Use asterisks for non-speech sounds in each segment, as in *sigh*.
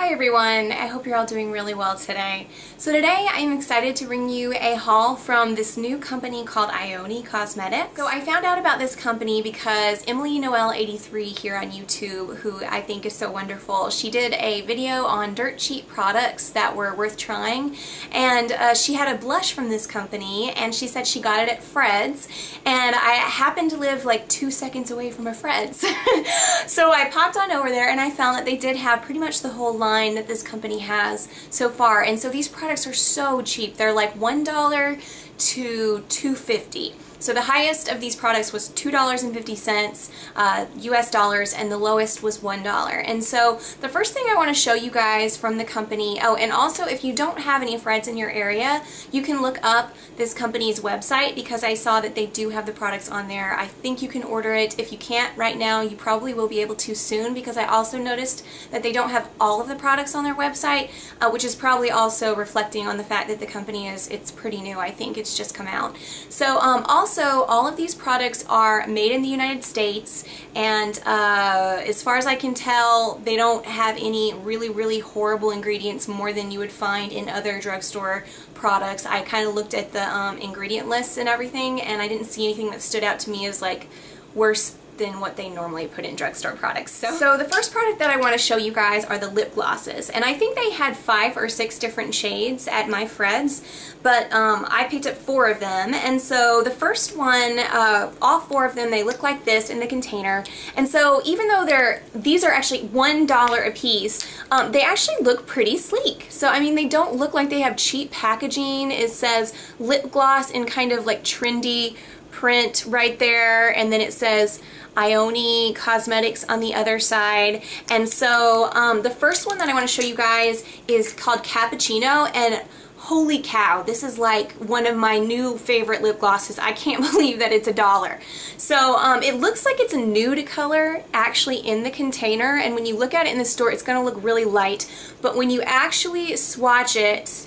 Hi everyone, I hope you're all doing really well today. So today I'm excited to bring you a haul from this new company called Ioni Cosmetics. So I found out about this company because Emily Noel 83 here on YouTube, who I think is so wonderful, she did a video on dirt cheap products that were worth trying and uh, she had a blush from this company and she said she got it at Fred's and I happened to live like two seconds away from a Fred's. *laughs* so I popped on over there and I found that they did have pretty much the whole line line that this company has so far. And so these products are so cheap. They're like $1 to 250 so the highest of these products was $2.50 uh, US dollars and the lowest was $1. And so the first thing I want to show you guys from the company, oh and also if you don't have any Freds in your area, you can look up this company's website because I saw that they do have the products on there. I think you can order it. If you can't right now, you probably will be able to soon because I also noticed that they don't have all of the products on their website, uh, which is probably also reflecting on the fact that the company is, it's pretty new, I think. It's just come out. So um, also also, all of these products are made in the United States and uh, as far as I can tell, they don't have any really, really horrible ingredients more than you would find in other drugstore products. I kind of looked at the um, ingredient lists and everything and I didn't see anything that stood out to me as like worse than what they normally put in drugstore products. So, so the first product that I want to show you guys are the lip glosses. And I think they had five or six different shades at my Fred's, but um, I picked up four of them. And so the first one, uh, all four of them, they look like this in the container. And so even though they're, these are actually $1 a piece, um, they actually look pretty sleek. So I mean, they don't look like they have cheap packaging. It says lip gloss in kind of like trendy print right there and then it says Ioni Cosmetics on the other side. And so um, the first one that I want to show you guys is called Cappuccino and holy cow, this is like one of my new favorite lip glosses. I can't *laughs* believe that it's a dollar. So um, it looks like it's a nude color actually in the container and when you look at it in the store it's going to look really light but when you actually swatch it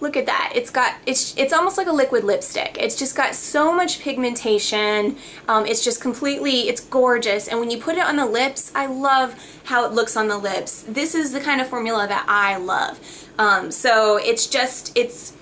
Look at that. It's got, it's, it's almost like a liquid lipstick. It's just got so much pigmentation. Um, it's just completely, it's gorgeous. And when you put it on the lips, I love how it looks on the lips. This is the kind of formula that I love. Um, so it's just, it's,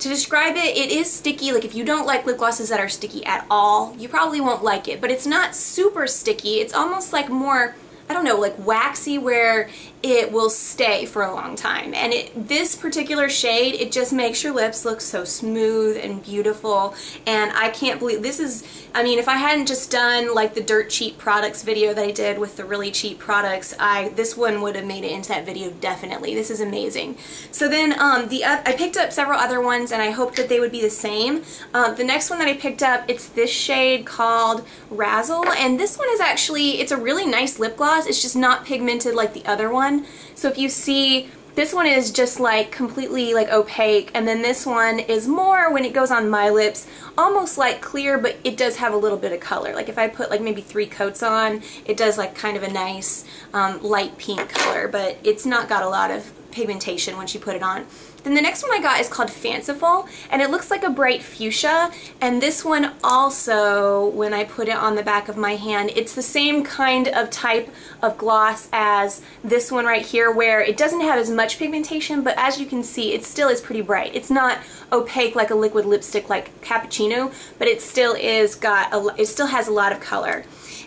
to describe it, it is sticky. Like if you don't like lip glosses that are sticky at all, you probably won't like it. But it's not super sticky. It's almost like more I don't know, like waxy where it will stay for a long time. And it, this particular shade, it just makes your lips look so smooth and beautiful. And I can't believe, this is, I mean, if I hadn't just done like the dirt cheap products video that I did with the really cheap products, I this one would have made it into that video definitely. This is amazing. So then um, the uh, I picked up several other ones and I hoped that they would be the same. Uh, the next one that I picked up, it's this shade called Razzle. And this one is actually, it's a really nice lip gloss gloss. It's just not pigmented like the other one. So if you see, this one is just like completely like opaque and then this one is more when it goes on my lips almost like clear but it does have a little bit of color like if I put like maybe three coats on it does like kind of a nice um, light pink color but it's not got a lot of pigmentation once you put it on. Then the next one I got is called Fanciful, and it looks like a bright fuchsia, and this one also, when I put it on the back of my hand, it's the same kind of type of gloss as this one right here, where it doesn't have as much pigmentation, but as you can see, it still is pretty bright. It's not opaque like a liquid lipstick like Cappuccino, but it still is got, a, it still has a lot of color.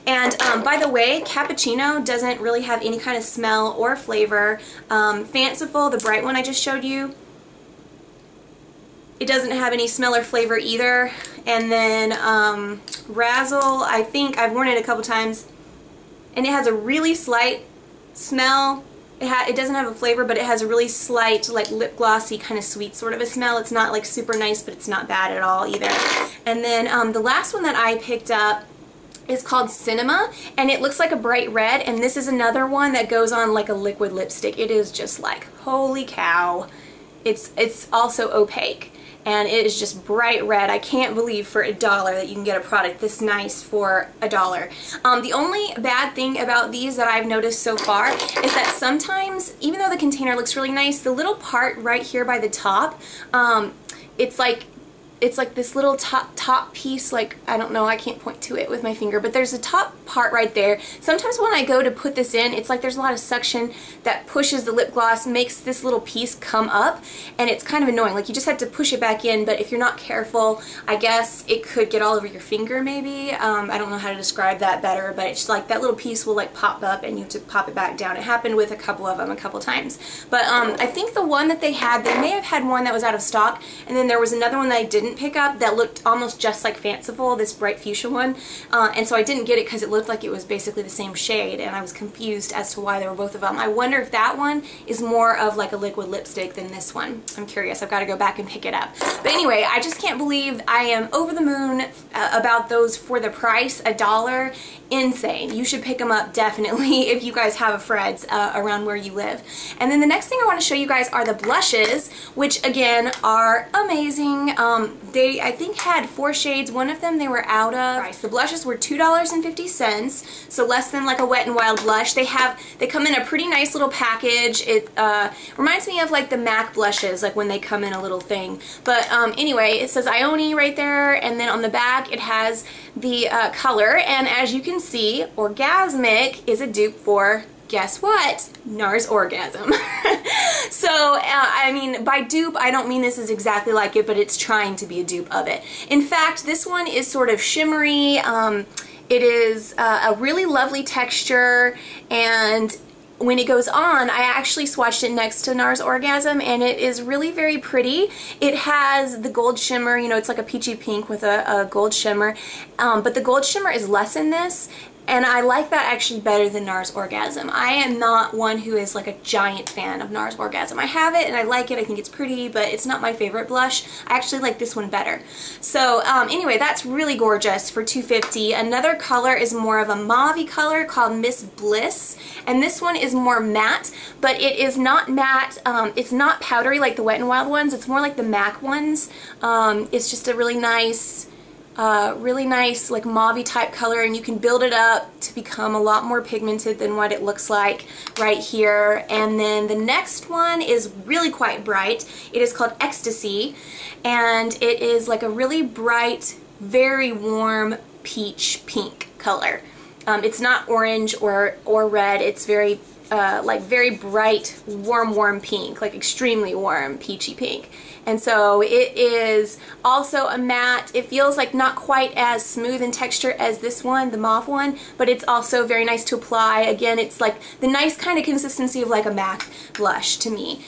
And um, by the way, cappuccino doesn't really have any kind of smell or flavor. Um, Fanciful, the bright one I just showed you, it doesn't have any smell or flavor either. And then um, Razzle, I think I've worn it a couple times, and it has a really slight smell. It, it doesn't have a flavor, but it has a really slight, like lip glossy, kind of sweet sort of a smell. It's not like super nice, but it's not bad at all either. And then um, the last one that I picked up is called Cinema and it looks like a bright red and this is another one that goes on like a liquid lipstick. It is just like holy cow. It's it's also opaque and it is just bright red. I can't believe for a dollar that you can get a product this nice for a dollar. Um, the only bad thing about these that I've noticed so far is that sometimes, even though the container looks really nice, the little part right here by the top, um, it's like it's like this little top top piece like I don't know I can't point to it with my finger but there's a top part right there. Sometimes when I go to put this in it's like there's a lot of suction that pushes the lip gloss makes this little piece come up and it's kind of annoying. Like you just have to push it back in but if you're not careful I guess it could get all over your finger maybe. Um, I don't know how to describe that better but it's like that little piece will like pop up and you have to pop it back down. It happened with a couple of them a couple times. But um, I think the one that they had they may have had one that was out of stock and then there was another one that I didn't didn't pick up that looked almost just like Fanciful, this bright fuchsia one. Uh, and so I didn't get it because it looked like it was basically the same shade and I was confused as to why there were both of them. I wonder if that one is more of like a liquid lipstick than this one. I'm curious. I've got to go back and pick it up. But anyway, I just can't believe I am over the moon uh, about those for the price, a dollar. Insane. You should pick them up definitely *laughs* if you guys have a Fred's uh, around where you live. And then the next thing I want to show you guys are the blushes, which again are amazing. Um, they, I think, had four shades. One of them they were out of price. The blushes were $2.50, so less than like a Wet n Wild blush. They have, they come in a pretty nice little package. It uh, reminds me of like the MAC blushes, like when they come in a little thing. But um, anyway, it says Ioni right there, and then on the back it has the uh, color, and as you can see, Orgasmic is a dupe for guess what? NARS Orgasm. *laughs* so, uh, I mean, by dupe, I don't mean this is exactly like it, but it's trying to be a dupe of it. In fact, this one is sort of shimmery. Um, it is uh, a really lovely texture, and when it goes on, I actually swatched it next to NARS Orgasm and it is really very pretty. It has the gold shimmer, you know, it's like a peachy pink with a, a gold shimmer, um, but the gold shimmer is less in this and I like that actually better than NARS Orgasm. I am not one who is like a giant fan of NARS Orgasm. I have it and I like it. I think it's pretty, but it's not my favorite blush. I actually like this one better. So um, anyway, that's really gorgeous for 250 Another color is more of a mauve color called Miss Bliss. And this one is more matte, but it is not matte. Um, it's not powdery like the Wet n Wild ones. It's more like the MAC ones. Um, it's just a really nice uh, really nice like mauve type color and you can build it up to become a lot more pigmented than what it looks like right here. And then the next one is really quite bright. It is called Ecstasy and it is like a really bright very warm peach pink color. Um, it's not orange or or red. It's very uh, like very bright warm warm pink like extremely warm peachy pink and so it is also a matte. It feels like not quite as smooth in texture as this one, the mauve one, but it's also very nice to apply. Again, it's like the nice kind of consistency of like a MAC blush to me.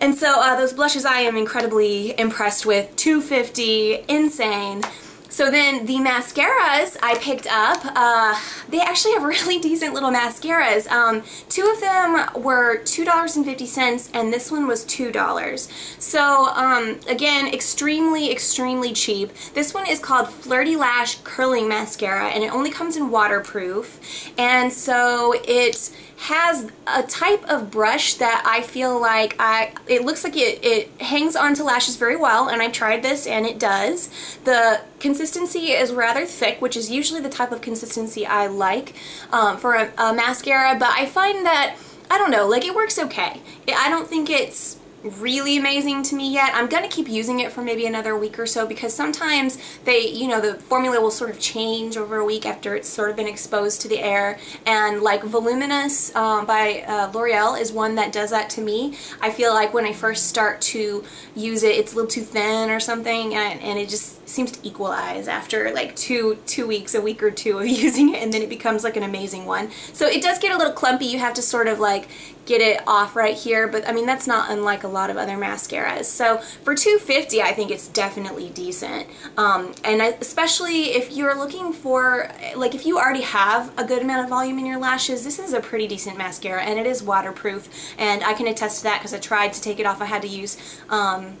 And so uh, those blushes I am incredibly impressed with. 250, insane. So then the mascaras I picked up, uh, they actually have *laughs* really decent little mascaras. Um, two of them were $2.50 and this one was $2. So um, again, extremely, extremely cheap. This one is called Flirty Lash Curling Mascara and it only comes in waterproof. And so it's has a type of brush that I feel like I it looks like it, it hangs onto lashes very well and I've tried this and it does. The consistency is rather thick which is usually the type of consistency I like um, for a, a mascara but I find that I don't know like it works okay. I don't think it's really amazing to me yet. I'm going to keep using it for maybe another week or so because sometimes they, you know, the formula will sort of change over a week after it's sort of been exposed to the air and like Voluminous um, by uh, L'Oreal is one that does that to me. I feel like when I first start to use it, it's a little too thin or something and, and it just seems to equalize after like two, two weeks, a week or two of *laughs* using it and then it becomes like an amazing one. So it does get a little clumpy. You have to sort of like get it off right here, but I mean, that's not unlike a lot of other mascaras. So for 250 I think it's definitely decent. Um, and especially if you're looking for, like if you already have a good amount of volume in your lashes, this is a pretty decent mascara and it is waterproof. And I can attest to that because I tried to take it off. I had to use um,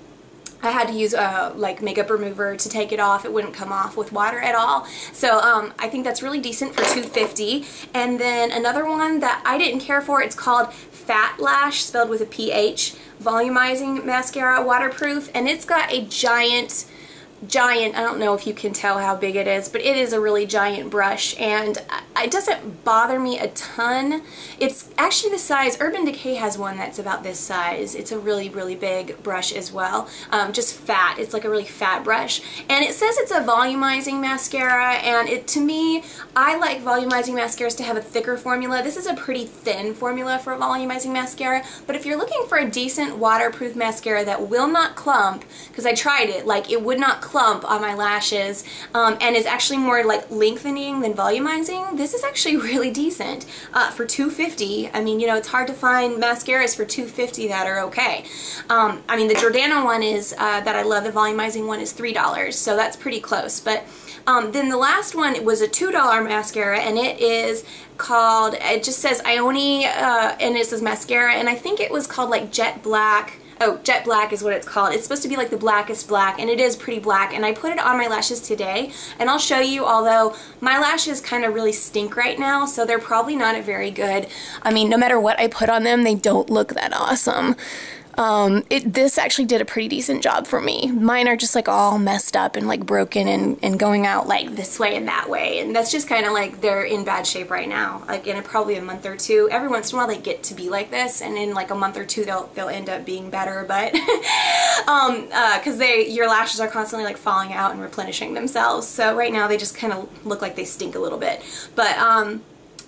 I had to use a like makeup remover to take it off. It wouldn't come off with water at all. So um, I think that's really decent for 250 And then another one that I didn't care for, it's called Phat Lash, spelled with a PH, volumizing mascara, waterproof, and it's got a giant giant, I don't know if you can tell how big it is, but it is a really giant brush and it doesn't bother me a ton. It's actually the size, Urban Decay has one that's about this size. It's a really, really big brush as well. Um, just fat. It's like a really fat brush. And it says it's a volumizing mascara and it to me, I like volumizing mascaras to have a thicker formula. This is a pretty thin formula for a volumizing mascara, but if you're looking for a decent waterproof mascara that will not clump, because I tried it, like it would not clump on my lashes um, and is actually more like lengthening than volumizing, this is actually really decent uh, for 250 I mean, you know, it's hard to find mascaras for 250 that are okay. Um, I mean, the Jordana one is, uh, that I love, the volumizing one is $3, so that's pretty close. But um, then the last one was a $2 mascara, and it is called, it just says Ioni, uh, and it says mascara, and I think it was called like Jet Black, Oh, Jet Black is what it's called. It's supposed to be like the blackest black, and it is pretty black. And I put it on my lashes today, and I'll show you, although my lashes kind of really stink right now, so they're probably not a very good. I mean, no matter what I put on them, they don't look that awesome. Um, it, this actually did a pretty decent job for me. Mine are just like all messed up and like broken and, and going out like this way and that way. And that's just kind of like they're in bad shape right now. Like in a, probably a month or two. Every once in a while they get to be like this and in like a month or two they'll, they'll end up being better. But *laughs* um, uh, cause they, your lashes are constantly like falling out and replenishing themselves. So right now they just kind of look like they stink a little bit. But um,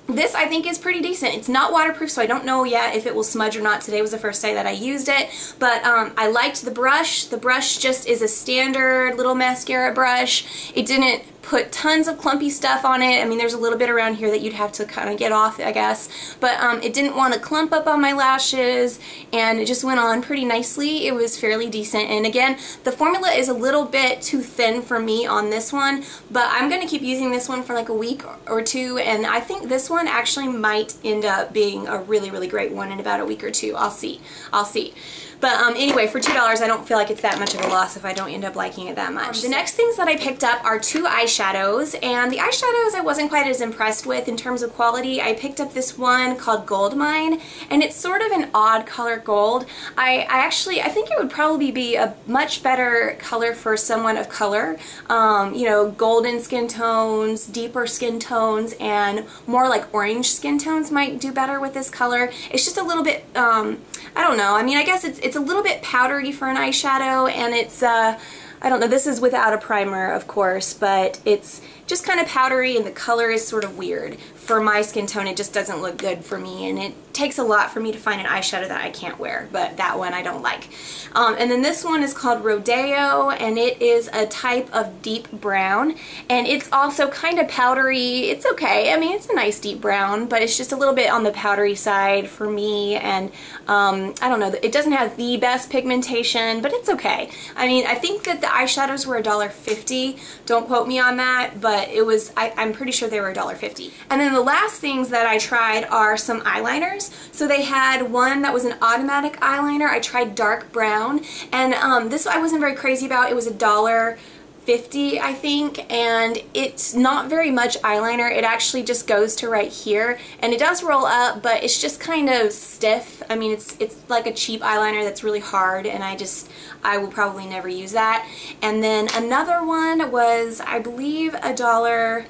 this I think is pretty decent. It's not waterproof so I don't know yet if it will smudge or not. Today was the first day that I used it but um, I liked the brush. The brush just is a standard little mascara brush. It didn't put tons of clumpy stuff on it. I mean, there's a little bit around here that you'd have to kind of get off, I guess. But um, it didn't want to clump up on my lashes, and it just went on pretty nicely. It was fairly decent. And again, the formula is a little bit too thin for me on this one, but I'm going to keep using this one for like a week or two, and I think this one actually might end up being a really, really great one in about a week or two. I'll see. I'll see. But um, anyway, for $2, I don't feel like it's that much of a loss if I don't end up liking it that much. The next things that I picked up are two eyeshadows, and the eyeshadows I wasn't quite as impressed with in terms of quality. I picked up this one called Gold Mine, and it's sort of an odd color gold. I, I actually, I think it would probably be a much better color for someone of color. Um, you know, golden skin tones, deeper skin tones, and more like orange skin tones might do better with this color. It's just a little bit, um, I don't know. I mean, I guess it's, it's it's a little bit powdery for an eyeshadow and it's, uh, I don't know, this is without a primer of course, but it's just kind of powdery and the color is sort of weird. For my skin tone it just doesn't look good for me and it takes a lot for me to find an eyeshadow that I can't wear, but that one I don't like. Um, and then this one is called Rodeo and it is a type of deep brown and it's also kind of powdery. It's okay. I mean it's a nice deep brown but it's just a little bit on the powdery side for me and um, I don't know, it doesn't have the best pigmentation but it's okay. I mean I think that the eyeshadows were $1.50. Don't quote me on that but but it was, I, am pretty sure they were $1.50. And then the last things that I tried are some eyeliners. So they had one that was an automatic eyeliner. I tried dark brown and um, this I wasn't very crazy about. It was a dollar 50 I think and it's not very much eyeliner. It actually just goes to right here and it does roll up but it's just kind of stiff. I mean it's it's like a cheap eyeliner that's really hard and I just I will probably never use that. And then another one was I believe a dollar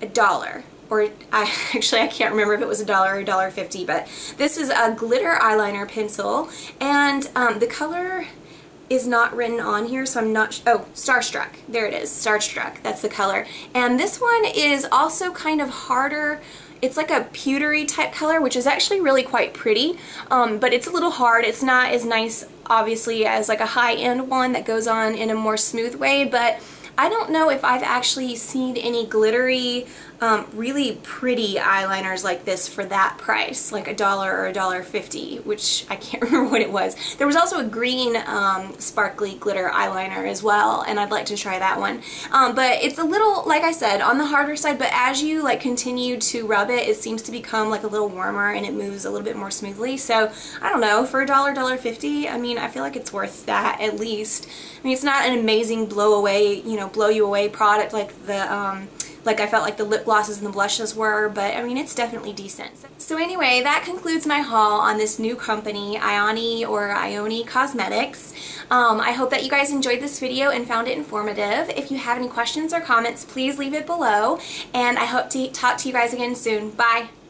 a dollar or I *laughs* actually I can't remember if it was a dollar or a dollar fifty but this is a glitter eyeliner pencil and um, the color is not written on here, so I'm not, oh, Starstruck. There it is, Starstruck. That's the color. And this one is also kind of harder. It's like a pewtery type color, which is actually really quite pretty, um, but it's a little hard. It's not as nice, obviously, as like a high-end one that goes on in a more smooth way, but I don't know if I've actually seen any glittery um, really pretty eyeliners like this for that price, like a dollar or a dollar fifty, which I can't *laughs* remember what it was. There was also a green um, sparkly glitter eyeliner as well, and I'd like to try that one. Um, but it's a little, like I said, on the harder side, but as you like continue to rub it, it seems to become like a little warmer and it moves a little bit more smoothly. So I don't know, for a dollar, dollar fifty, I mean, I feel like it's worth that at least. I mean, it's not an amazing blow away, you know, blow you away product like the um, like I felt like the lip glosses and the blushes were, but I mean, it's definitely decent. So anyway, that concludes my haul on this new company, Ioni or Ioni Cosmetics. Um, I hope that you guys enjoyed this video and found it informative. If you have any questions or comments, please leave it below, and I hope to talk to you guys again soon. Bye!